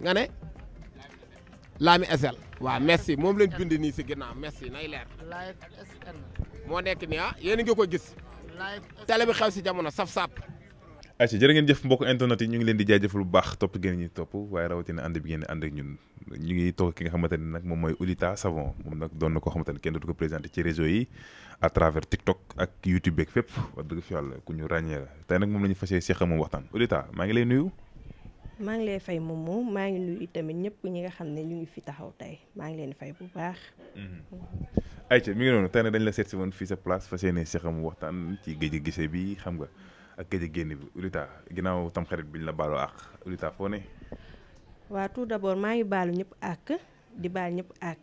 nga ne Lami SL waaw merci moom lañ bind nii si ginnaaw merci nay leer moo nekk nii ah yéen a ngi ko gis télé bi xew si jamono saf-sap ayca jërë ngeen jëf mbokk internet yi ñu ngi leen di jaajëfal bu baax topp ngeen ñuy topp waaye rawatina ànd bi ngeen ànd ak ñun ñu ngi toog ki nga xamante ne nag moom mooy Oulita Savon moom nag doon na koo xamante ne kenn dootu ko présenté ci réseau yi à travers TikTok ak YouTube beeg fépp wax dëgg fi yàlla ku ñu ràññee la tey nag moom la ñu fas yéene seqal moom waxtaan Odeta maa ngi lay nuyu. maa ngi lay fay moom moom maa ngi nuyu tamit ñëpp ñi nga xam ne ñu ngi fi taxaw tey maa ngi leen fay bu baax. Mhm. ayca mi ngi noonu tey nag dañ la seet si woon fii sa place fas yéene si xam waxtaan ci géej gise bi xam nga ak géej génn bi Oulita ginnaaw tam xarit bi ñu la baaloo àq Oulita foo ne. waaw tout d'abord maa ngi baalu ñëpp àq di baal ñëpp àq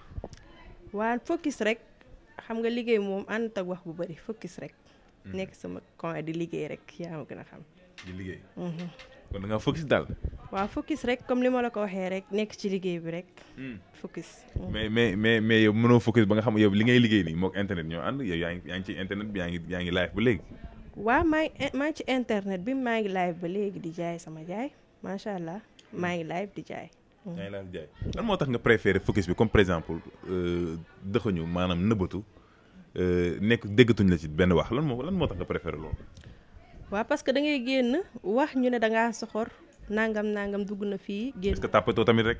waa focus rek xam nga liggéey moom ànd ak wax bu bari focus rek. Hmm. nekk sama coin di liggéey rek yaa ma gën a xam. di liggéey. Mhm. kon da nga focus daal. waaw focus rek comme li ma la ko waxee rek nekk ci liggéey bi rek. Hmm. focus. Mhm. mais mais mais mais yow mënoo focus ba nga xam yow li ngay liggéey nii mook internet ñoo ànd yow yaa ngi yaa ngi ci internet bi yaa ngi yaa ngi live ba léegi. waaw maa ngi maa ngi ci internet bi maa ngi live ba léegi di jaay sama jaay macha allah maa ngi live di jaay. Mm. yaa ngi leen jaay lan moo tax nga préféré focus bi comme par exemple euh, dëxuñu maanaam nëbbatu euh, nekk déggatuñ la ci benn wax lan moo lan moo tax nga préféré loolu. waaw parce que da ngay génn wax ñu ne da ngaa soxor nangam nangam dugg na fii génn. est-ce que tàppatoo tamit rek.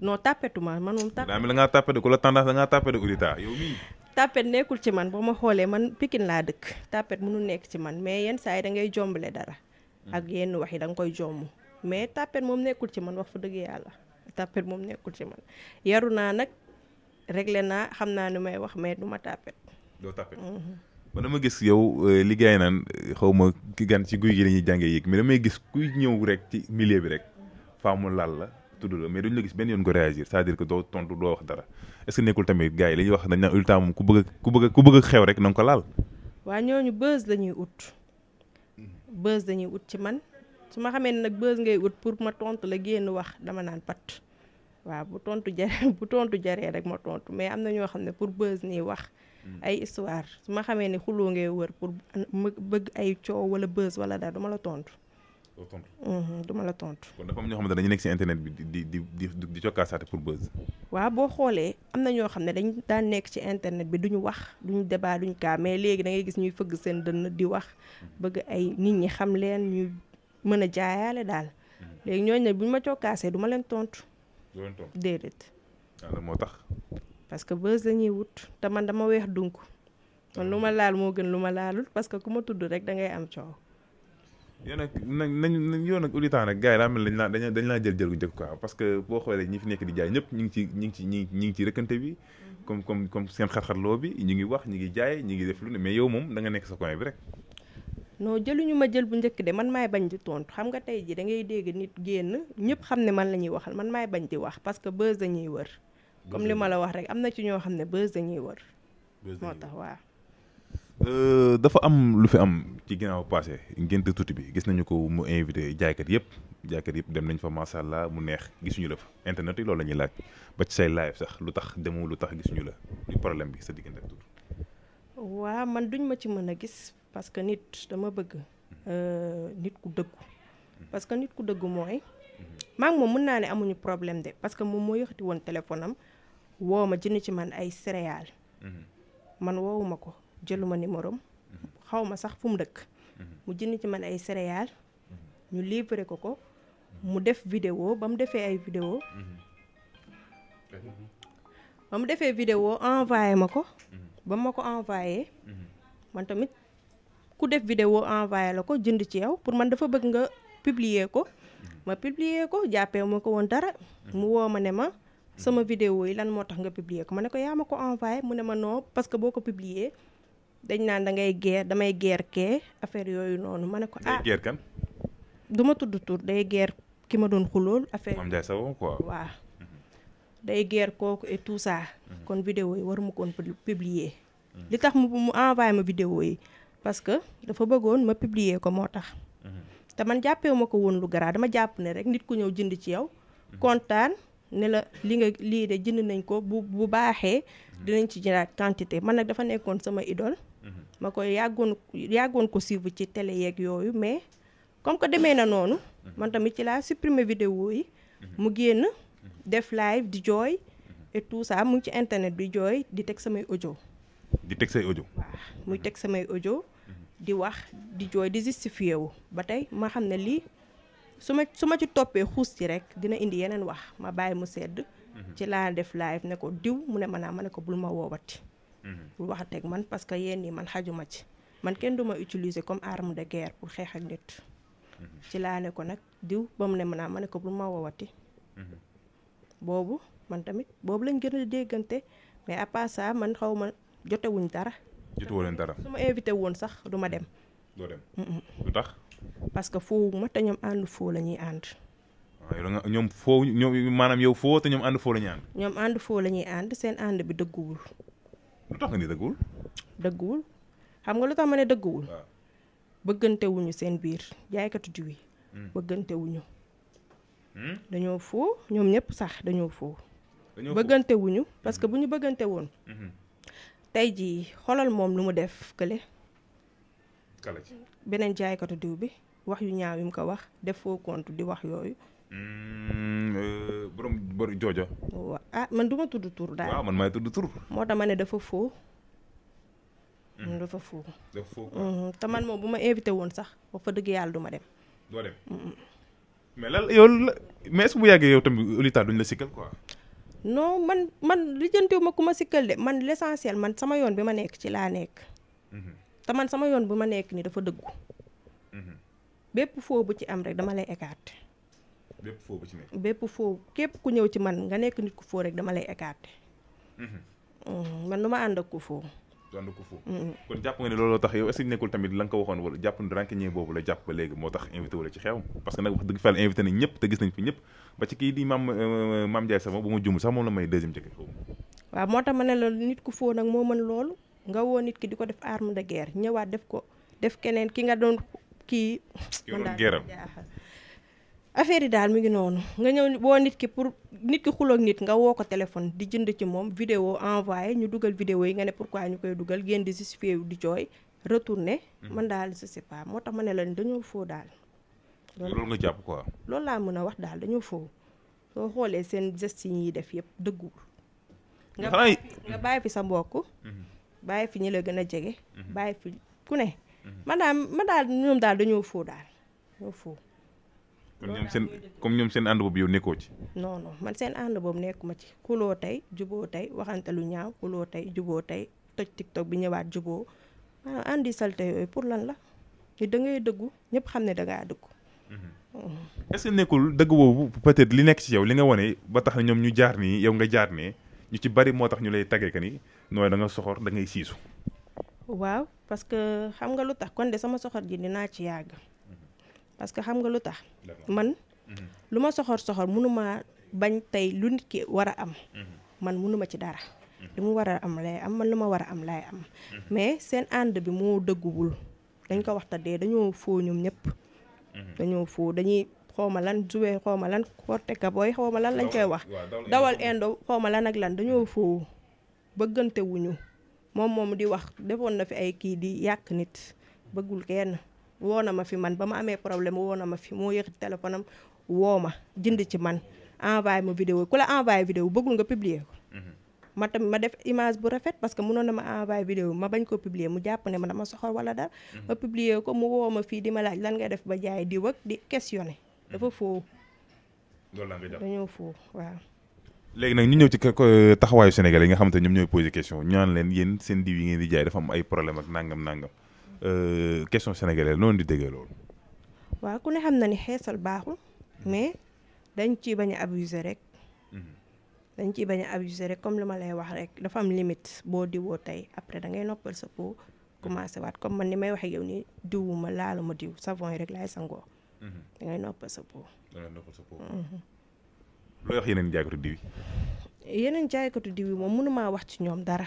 non tàppetu ma man moom tàppetu. daa mel da ngaa tàppetu ku la tendance da ngaa tàppetu Oudita yow mii. tàppet nekkul ci man boo ma xoolee man Pikine laa dëkk tàppet mënu nekk ci man mais yenn saa yi da ngay jombale dara. ak mm. yenn wax yi da nga koy jomm mais tàppet moom nekkul ci man wax fa dëgg yàlla tàppet moom nekkul ci man yaru naa nag réglé naa xam naa nu may wax mais du ma tàppet doo tàppet mm-hmm. man dama gis yow euh, liggéey naan xaw ma ki gan ci guy gi la ñuy jàngee yéeg mais damay gis kuy ñëw rek ci milieu bi rek faa mu laal la tudd la mais duñ la gis benn yoon ko réagir c'est-à-dire que doo tontu doo wax dara est-ce que nekkul tamit gars yi li ñuy wax dañ naan ultra moom ku bëgg ku bëgg ku bëgg xew rek na nga ko laal. waa ñooñu buzz la ñuy ut bës dañuy ut ci man su ma xamee ne nag bës ngay ut pour ma tontu la génn wax dama naan pat waaw bu tontu jaree bu tontu jaree rek ma tontu mais am na ñoo xam ne pour bës nii wax mm. ay histoire su ma xamee ne xuloo ngay wër pour bëgg ay coow wala bës wala dara duma la tontu doo tontu. Mhm, du ma la tontu. kon dafa am ñoo xamante ne dañu nekk si internet bi di di di di cokkaasaate pour buzz. waaw boo xoolee am na ñoo xam ne dañ daan nekk ci internet bi duñu wax duñu débat duñu kaa mais léegi da ngay gis ñuy fëgg seen dënn di wax bëgg ay nit ñi xam leen ñuy mën a jaayaale daal. Mhm. léegi ñooñu ne bu ñu ma cokkaasee du ma leen tontu. du leen tontu déedéet. waaw moo tax. parce que buzz la ñuy wut te man dama weex dunk man lu ma laal moo gën lu ma laalul parce que ku ma tudd rek da ngay am coow. yow nag nañ nañ yow nag auditant nag gars yi daa mel dañ laa dañ dañ laa jël jël gu njëkk quoi parce que boo xoolee ñi fi nekk di jaay ñëpp ñu ngi ci ñu ngi ci ñi ñu ngi ci rëkkante bi mm-hmm. comme comme comme seen xar-xarloo bi ñu ngi wax ñu ngi jaay ñu ngi def lu ne mais yow moom da nga nekk sa coin bi rek non jëluñu ma jël bu njëkk de man maay bañ di tontu xam nga tey ji da ngay dégg nit génn ñëpp xam ne man la ñuy waxal man maay bañ di wax parce que buzz dañuy wër comme li ma la wax rek am na ci ñoo xam ne buzz dañuy wër moo tax waaw. Euh, dafa am lu fi am ci ginnaaw passé ngénte tuuti bi gis nañu ko mu invité jaaykat yëpp jaaykat yëpp dem nañ fa macha allah mu neex gisuñu la fa internet yi loolu la ñuy laaj ba ci say live sax lu tax demoo lu tax gisuñu la ñu problème bi sa diggante ak tuuti. waaw man duñ ma ci mën a gis parce que nit dama bëgg euh, nit ku dëggu parce que nit ku dëggu mooy maa moom mën naa ne amuñu problème de parce que moom moo yëkkati woon téléphone am woo ma jënd ci man ay céréales man woowuma ko jëluma numéro am xaw ma sax fu mu dëkk mu jënd ci man ay céréales ñu livré ko ko mu def vidéo ba mu defee ay vidéo ba mu defee vidéo envoyé ma ko ba ma ko envoyé man tamit ku def vidéo envoyé la ko jënd ci yow pour man dafa bëgg nga publier ko ma publier ko jàppee ma ko woon dara mu woo ma ne ma sama vidéo yi lan moo tax nga publier ko ma ne ko yaa ma ko envoyé mu ne ma non parce que boo ko publier dañ naan da ngay geer damay geer kee affaire yooyu noonu ma ne ko ah geer kan du ma tudd tur day geer ki ma doon xulool affaire moom day saw quoi waaw day geer kooku et tout ça mhm. kon vidéo yi waruma koon publier mhm. li tax mu mu envoyé ma vidéo yi parce que dafa bëggoon ma publier ko moo tax mhm. te man jàppewu ma ko woon lu garaa dama jàpp ne rek nit ku ñëw jënd ci yow kontaan ne la li nga lii de jënd nañ ko bu bu baaxee mhm. dinañ ci jëlaat quantité man nag dafa nekkoon sama idole mhm. ma koy yàggoon yàggoon ko suivre ci télé yeeg yooyu mais comme que demee na noonu mhm. man tamit ci laa supprimer vidéo yi mu génn def live di jooy et tout ça mu ngi ci internet bi jooy di teg samay audio di teg say audio waaw muy teg samay audio di wax di jooy di justifié wu ba tey ma xam ne lii su ma su ma ci toppee xuus ci rek dina indi yeneen wax ma bàyyi mu sedd. Mhm. ci laa def live ne ko diw mu ne ma naa ma ne ko bul ma woowati. Mhm. bul waxateeg man parce que yéen ñi man xajuma ci man kenn du ma utiliser comme arme de guerre pour xeex ak nit. Mhm. ci laa ne ko nag diw ba mu ne ma naa ma ne ko bul ma woowati. boobu man tamit boobu lañ gën a déggante mais à part ça man xaw ma jotewuñ dara. jotewoo leen dara. su ma invité woon sax du ma dem. doo dem lu tax. parce que foowu ma te ñoom ànd foo la ñuy ànd. waaw ah, yow ñoom foo ñoom maanaam yow foo te ñoom ànd foo la ñuy ànd. ñoom ànd foo la ñuy ànd seen ànd bi dëgguwul. lu tax nga ni dëgguwul. dëgguwul xam nga lu tax ma ne dëgguwul. bëggante wuñu seen biir jaaykatu diw yi. Hmm. bëggante wuñu Hmm? dañoo foo ñoom ñëpp sax dañoo foo. bëggante wuñu parce que hmm. bu ñu bëggante woon. Hmm. tey jii xoolal moom lu mu def kële. kala ci beneen jaaykatu diw bi wax yu ñaaw yi mu ko wax def foo compte di wax yooyu. Euh, borom borom joojo. waaw ah man du ma tudd tur daal. waaw man maay tudd tur. moo tax ma ne dafa foo. Mm-hmm. dafa foo. dafa foo mm-hmm. te man moom bu ma invité woon sax wax fa dëgg yàlla du ma dem. doo dem. mais lan yow mais est-ce bu yàggee yow tamit Lolita duñ la sikkal quoi. non man man lijjantiw ma ku ma sikkal de man l'essentiel man sama yoon bi ma nekk ci laa nekk. Mm-hmm. te man sama yoon bi ma nekk nii dafa dëggu. bépp foo bu ci am rek dama lay écarter. bépp foo bu ci nekk. bépp foo képp ku ñëw ci man nga nekk nit ku foo rek dama lay écarter. Mhm. Mm, man du ma ànd ak ku foo. du ànd ak ku foo. kon jàpp nga ne looloo tax yow est-ce que nekkul tamit la nga ko waxoon wala jàpp na rànkiñee boobu la jàpp ba léegi moo tax invité wala ci xew parce que nag wax dëgg fa invité nañ ñëpp te gis nañ fi ñëpp ba ci kii di maam euh, maam Ndiaye sama bu ma jumul sax moom la may deuxième jëkkër xaw waaw moo tax ma ne la nit ku foo nag moo mën loolu nga woo nit ki di ko def arme de guerre ñëwaat def ko def keneen ki nga doon kii. affaire yi daal mi ngi noonu nga ñëw woo nit ki pour nit ki xuloog nit nga woo ko téléphone di jënd ci moom vidéo envoyé ñu dugal vidéo yi nga ne pour pourquoi ñu koy dugal génn di justifié di jooy retourné. Mhm. man daal je sais pas moo tax ma ne la dañoo foo daal. loolu nga jàpp quoi. loolu laa mën a wax daal dañoo foo. soo xoolee seen geste yi ñuy def yëpp dëgguwul. nga bàyyi nga bàyyi fi sa mbokk. Mhm. bàyyi fi ñi la gën a jege. Mhm. bàyyi fi ku ne. Mhm. man daal man daal ñoom daal dañoo foo daal ñoo foo. kon ñoom seen comme ñoom seen ànd boobu yow nekkoo ci. non non man seen ànd boobu nekkuma ci xuloo tey juboo tey waxante lu ñaaw xuloo tey juboo tey toj tiktok bi ñëwaat juboo maanaam àndi salte yooyu pour lan la. da ngay dëggu. ñëpp xam ne da ngaa dëgg. Mm-hmm. est-ce que nekkul dëgg boobu peut-être li nekk ci yow li nga wane ba tax na ñoom ñu jaar nii yow nga jaar ne ñu ci bari moo tax ñu lay tàggee que ni nooy da nga soxor da ngay siisu. waaw parce que xam nga lu tax kon de sama soxor ji dinaa ci yàgg. Mm-hmm. parce que xam nga lu tax. man mm-hmm. lu ma soxor soxor mënuma bañ tey lu nit ki war a am. man mënuma ci dara. li mu war a am lay am man lu ma war a am lay am. mais seen ànd bi moo dëgguwul. dañ ko wax tëddee dañoo foo ñoom ñëpp. Mhm. dañoo foo dañuy xawma lan joué xawma lan korte ka booy xawma lan lañ koy wax. dawal indo xawma lan ak lan dañoo foo bëggante wuñu moom moom di wax defoon na fi ay kii di yàq nit bëggul kenn woo na ma fi man ba ma amee problème woo na ma fi moo yëkkati téléphone am woo ma jënd ci man envoyé ma vidéo ku la envoyé vidéo bëggul nga publier ko. Mhm. ma tam ma def image bu rafet parce que mënoon na ma envoyé vidéo ma bañ ko publier mu jàpp ne ma dama soxor wala dara. Mhm. ma publier ko mu woo ma fii di ma laaj lan ngay def ba jaay di wëg di questionné. dafa mhm. foo. loolu la nga jàpp dañoo foo waaw. léegi nag ñu ñëw ci taxawaayu Sénégal yi nga xamante ñoom ñooy posé question ñaan leen yéen seen diw yi ngeen di jaay dafa am ay problème ak nangam nangam euh, question sénégalais noonu di déggee loolu. waaw ku ne xam na ni xeesal baaxul mhm. mais dañ ci bañ a abuser rek. dañ ciy bañ a abuser rek comme li ma lay wax rek dafa am limite boo diwoo tey après da ngay noppal sa peau commencé waat comme man ni may waxee yow nii diwuma laaluma diw savon yi rek laay sangoo. Mhm. da ngay noppal sa peau. da ngay noppal sa peau. Mhm. looy wax yeneen jaaykatu diw yi. yeneen jaaykatu diw yi moom mënumaa wax ci ñoom dara.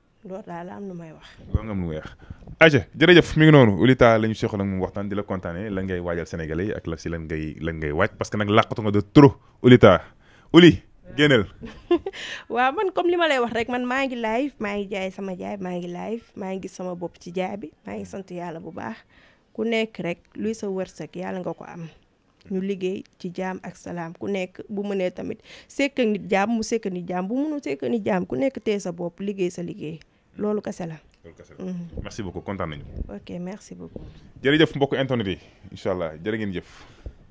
loolu daal am lu may wax. loolu nga am lu may wax. aja jërëjëf mi ngi noonu Oulita la ñu seqoon ak moom waxtaan di la kontaanee lan ngay waajal Sénégalais yi ak la si lan ngay lan ngay waaj parce que nag làqatu nga de trop Oulita Ouli. génneel. waaw man comme li ma lay wax rek man maa ngi live maa ngi jaay sama jaay maa ngi live maa ngi gis sama bopp ci jaay bi maa ngi sant yàlla bu baax ku nekk rek luy sa wërsëg yàlla nga ko am. ñu liggéey ci jaam ak salaam ku nekk bu mënee tamit sekk nit jaam mu sekk nit jaam bu mënu sekk nit jaam ku nekk tee sa bopp liggéey sa liggéey loolu kese la. loolu kese la mhm. merci beaucoup kontaan nañu. ok merci beaucoup. jërëjëf mbokk internet yi incha allah jërë ngeen jëf.